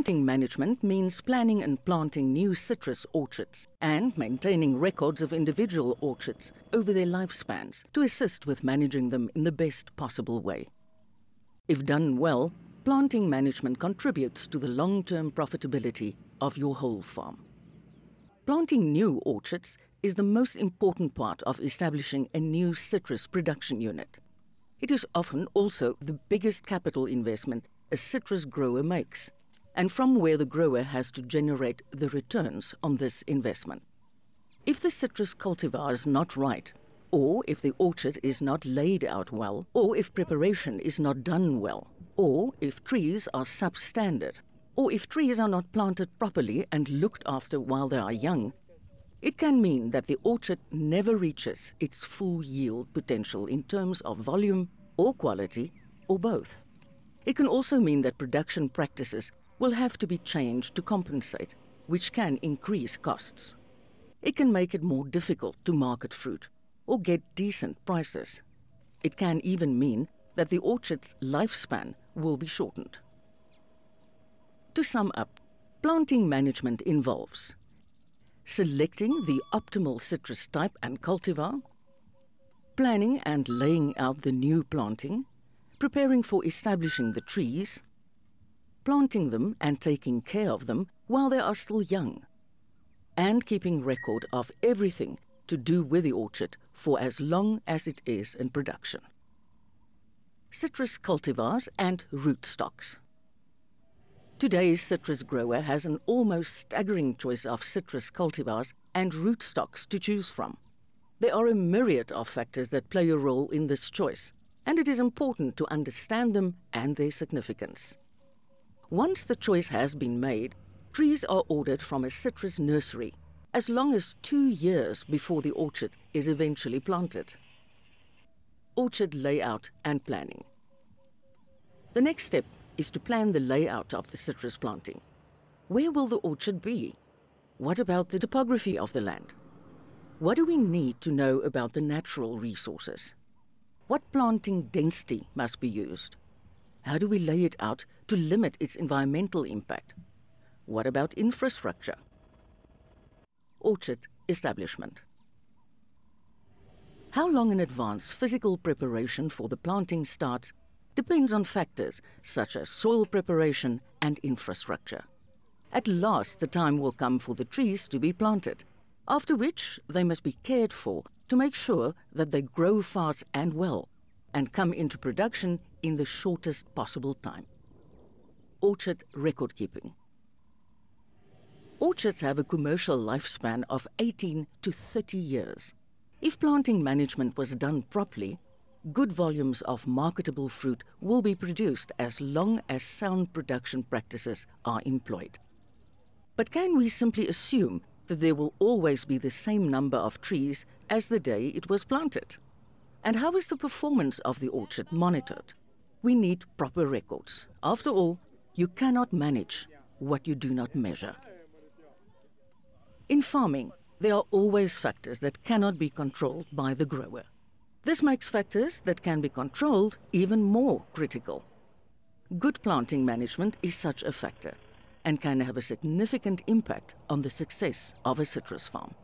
Planting management means planning and planting new citrus orchards and maintaining records of individual orchards over their lifespans to assist with managing them in the best possible way. If done well, planting management contributes to the long term profitability of your whole farm. Planting new orchards is the most important part of establishing a new citrus production unit. It is often also the biggest capital investment a citrus grower makes, and from where the grower has to generate the returns on this investment. If the citrus cultivar is not right, or if the orchard is not laid out well, or if preparation is not done well, or if trees are substandard, or if trees are not planted properly and looked after while they are young, it can mean that the orchard never reaches its full yield potential in terms of volume or quality or both. It can also mean that production practices will have to be changed to compensate, which can increase costs. It can make it more difficult to market fruit or get decent prices. It can even mean that the orchard's lifespan will be shortened. To sum up, planting management involves selecting the optimal citrus type and cultivar, planning and laying out the new planting, preparing for establishing the trees, planting them and taking care of them while they are still young, and keeping record of everything to do with the orchard for as long as it is in production. Citrus cultivars and rootstocks. Today's citrus grower has an almost staggering choice of citrus cultivars and rootstocks to choose from. There are a myriad of factors that play a role in this choice, and it is important to understand them and their significance. Once the choice has been made, trees are ordered from a citrus nursery as long as two years before the orchard is eventually planted. Orchard layout and planning. The next step is to plan the layout of the citrus planting. Where will the orchard be? What about the topography of the land? What do we need to know about the natural resources? What planting density must be used? How do we lay it out to limit its environmental impact? What about infrastructure? Orchard establishment. How long in advance physical preparation for the planting starts depends on factors such as soil preparation and infrastructure. At last, the time will come for the trees to be planted, after which they must be cared for to make sure that they grow fast and well and come into production in the shortest possible time. Orchard record keeping. Orchards have a commercial lifespan of 18 to 30 years. If planting management was done properly, good volumes of marketable fruit will be produced as long as sound production practices are employed. But can we simply assume that there will always be the same number of trees as the day it was planted? And how is the performance of the orchard monitored? We need proper records. After all, you cannot manage what you do not measure. In farming, there are always factors that cannot be controlled by the grower. This makes factors that can be controlled even more critical. Good planting management is such a factor and can have a significant impact on the success of a citrus farm.